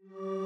you